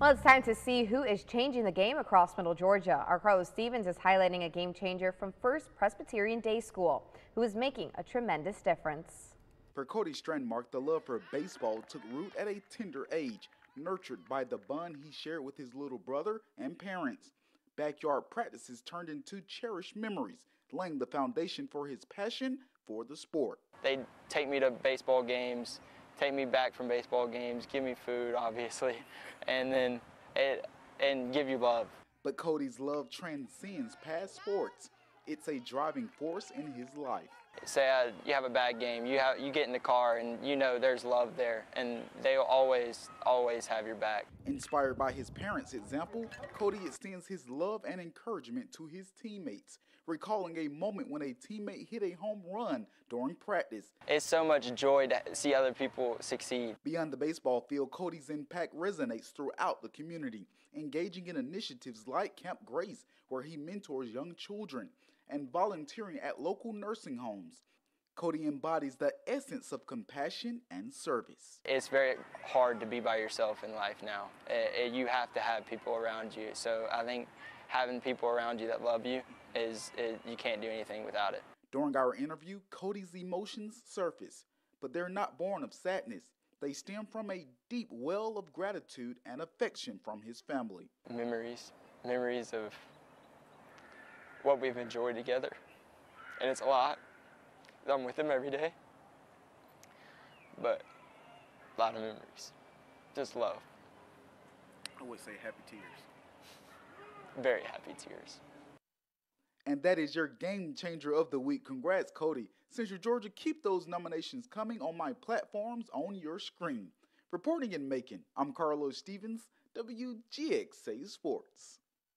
Well, it's time to see who is changing the game across Middle Georgia. Our Carlos Stevens is highlighting a game changer from First Presbyterian Day School, who is making a tremendous difference. For Cody Strandmark, the love for baseball took root at a tender age, nurtured by the bond he shared with his little brother and parents. Backyard practices turned into cherished memories, laying the foundation for his passion for the sport. They take me to baseball games, take me back from baseball games, give me food, obviously, and then it, and give you love. But Cody's love transcends past sports. It's a driving force in his life. Say uh, you have a bad game, you have you get in the car and you know there's love there, and they'll always always have your back. Inspired by his parents' example, Cody extends his love and encouragement to his teammates, recalling a moment when a teammate hit a home run during practice. It's so much joy to see other people succeed. Beyond the baseball field, Cody's impact resonates throughout the community, engaging in initiatives like Camp Grace, where he mentors young children, and volunteering at local nursing homes. Cody embodies the essence of compassion and service. It's very hard to be by yourself in life now. It, it, you have to have people around you. So I think having people around you that love you is, it, you can't do anything without it. During our interview, Cody's emotions surface, but they're not born of sadness. They stem from a deep well of gratitude and affection from his family. Memories, memories of what we've enjoyed together. And it's a lot. I'm with him every day. But a lot of memories. Just love. I would say happy tears. Very happy tears. And that is your game changer of the week. Congrats, Cody. Central Georgia, keep those nominations coming on my platforms on your screen. Reporting in Macon, I'm Carlos Stevens, WGXA Sports.